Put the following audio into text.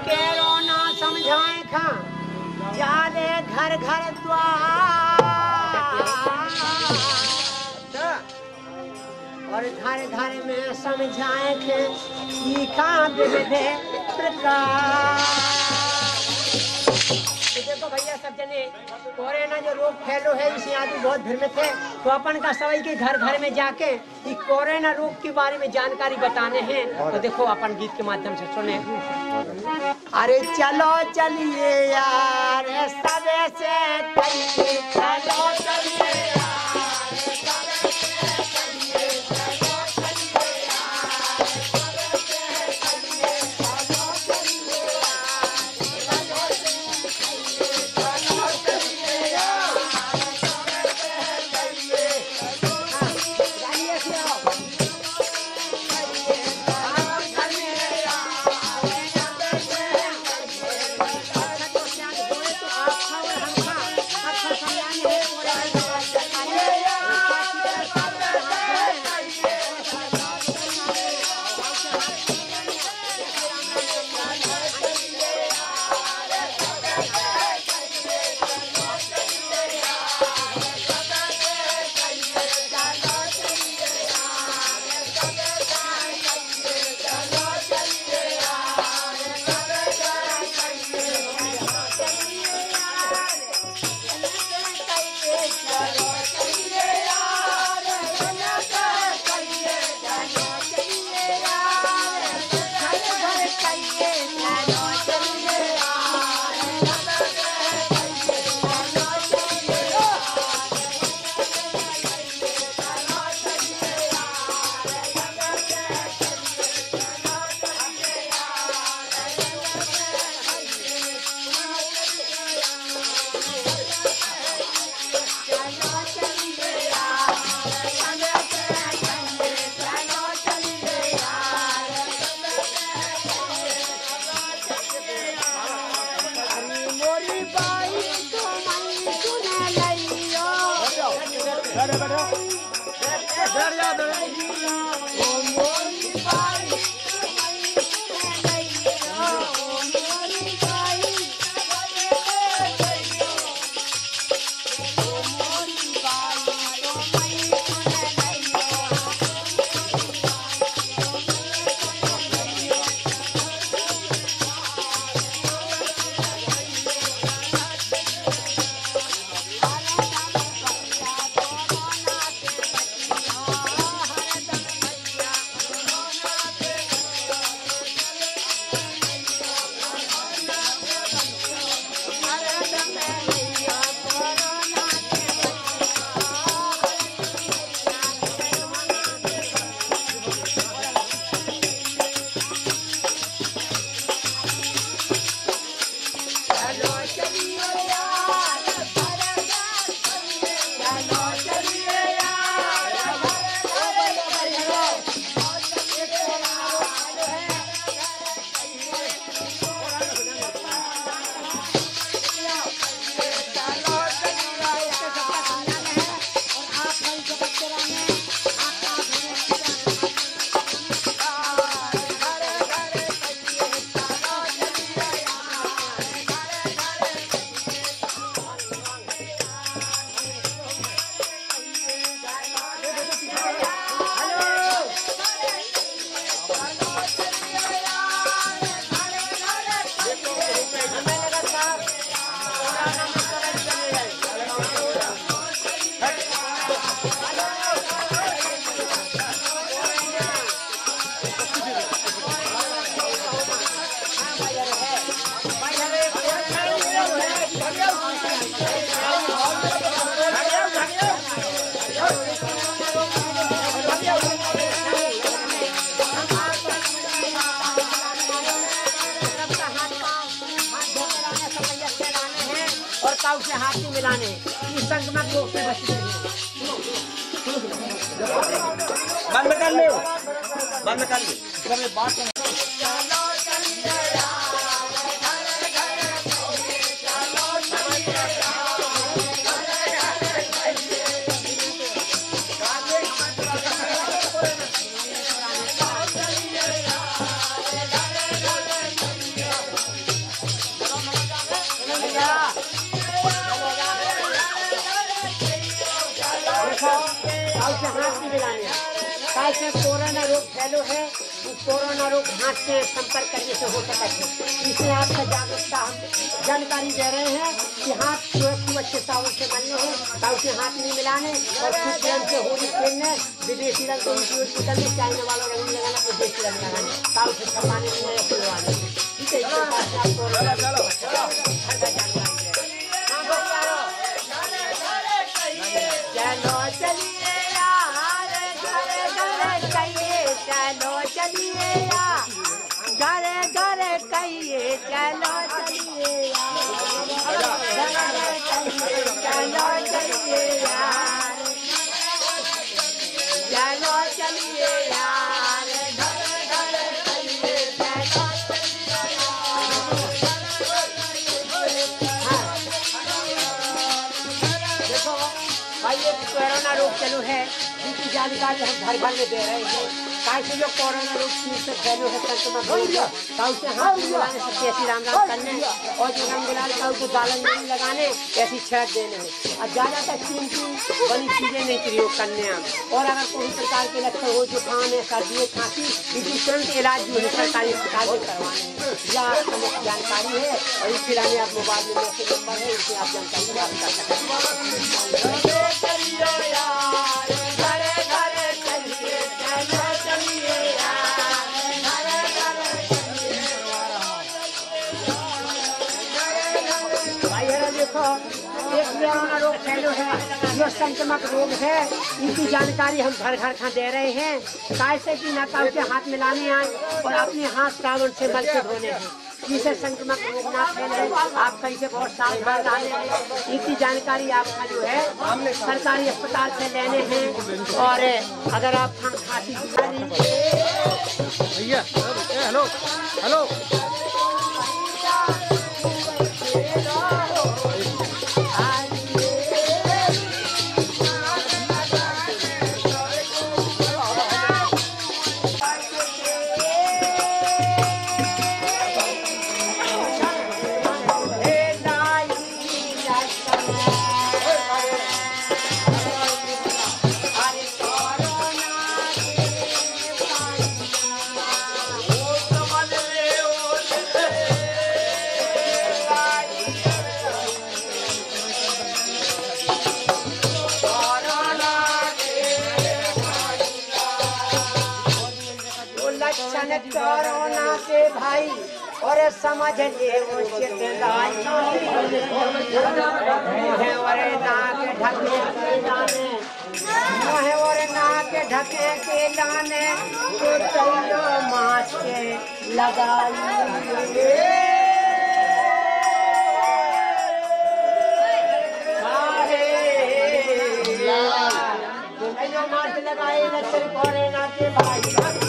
केरो ना समझाए खा। जाले घर घर अच्छा और घर घर में समझाए थे का विविध प्रकार। तो देखो भैया सब जने कोरोना जो रोग फैलो है, इसे आदमी बहुत भ्रमित है। तो अपन का सवाई के घर घर में जाके कोरोना रोग के बारे में जानकारी बताने हैं। तो देखो अपन गीत के माध्यम से सुने। अरे चलो चलिए यार सबे से में मिलाने। इस संक्रमण रोग से बचने बंद कर लो। बंद कर लो। से हाथ नहीं मिलाने हैं कैसे कोरोना रोग फैलो है कोरोना रोग हाथ से संपर्क करने से हो सकता है इसलिए आपका जागरूकता हम जानकारी दे रहे हैं कि हाथ खूब अच्छे साबुन से मलने हो ताकि उसे हाथ नहीं मिलाने और कुछ रंग से होली खेलने विदेशी रंग को चाइना वाला रंग लगाना तो देशी रंग लगाने ताकि उसे छपाने में भाई ये कोरोना रोग चलो है। इनकी जानकारी हम घर घर में दे रहे हैं। कैसे जो कोरोना रोग चीज़ से फैलो है संक्रमण हो गया तो उसे हाथ नहीं लगाने से कैसी राम राम करने और जो रंग गुलाल का उसे गालन नहीं लगाने ऐसी छिड़क देने और ज़्यादातर कीमती बड़ी चीज़ें नहीं प्रयोग करने हैं और अगर कोई प्रकार के लक्षण हो जुकाम है सर्दी है खांसी इनकी तुरंत इलाज जो है सरकारी अस्पताल में करवाने या जानकारी है और इसके लिए आप मोबाइल में नंबर है इससे आप जानकारी प्राप्त कर सकते हैं कोरोना रोग फैलो है जो संक्रमक रोग है, इनकी जानकारी हम घर घर खा दे रहे हैं। कैसे कि नकाब के हाथ मिलाने आए और अपने हाथ साबुन से मल के धोने हैं। जिससे संक्रमक रोग ना फैले आप कहीं से बहुत सावधान रहें इनकी जानकारी आपका जो है, सरकारी अस्पताल से लेने हैं। और अगर आप खांसी भैया हेलो हेलो। कोरोना के भाई और समझ ले वो चितलाई और नाक ढके के लाने मुँह और नाक ढके के लाने तो चलो मास के लगाई। लगाए कोरोना के भाई।